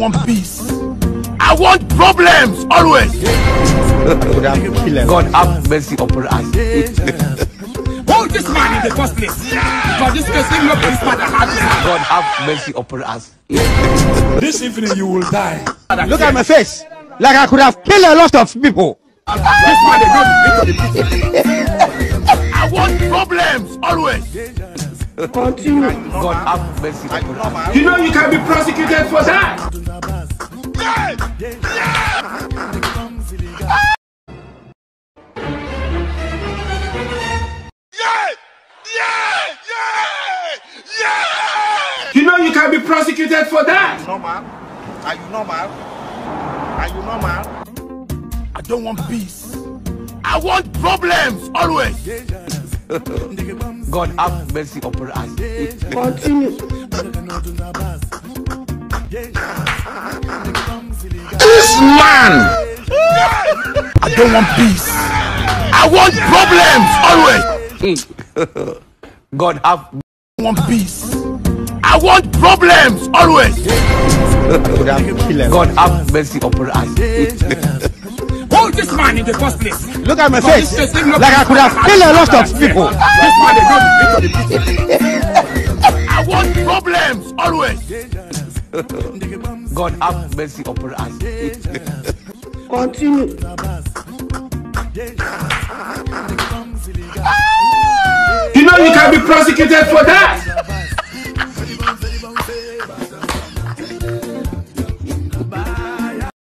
want peace. I want problems always. God have mercy upon us. Hold this man in the first place. For this case, him not this man that had. God have mercy upon us. This evening you will die. Look at my face. Like I could have killed a lot of people. This man they go to the I want problems always. Continue. God have mercy upon us. You know you can be prosecuted for that. Can be prosecuted for that. normal? Are you normal? Are you normal? I don't want peace. I want problems always. God have mercy upon us. This man. I don't want peace. I want problems always. God have I want peace. I want problems always. God have mercy upon us. Hold this man in the first place. Look at my face. not Like I could have killed a lot of people. This man go to the I want problems always. God have mercy upon us. You know you can be prosecuted for that.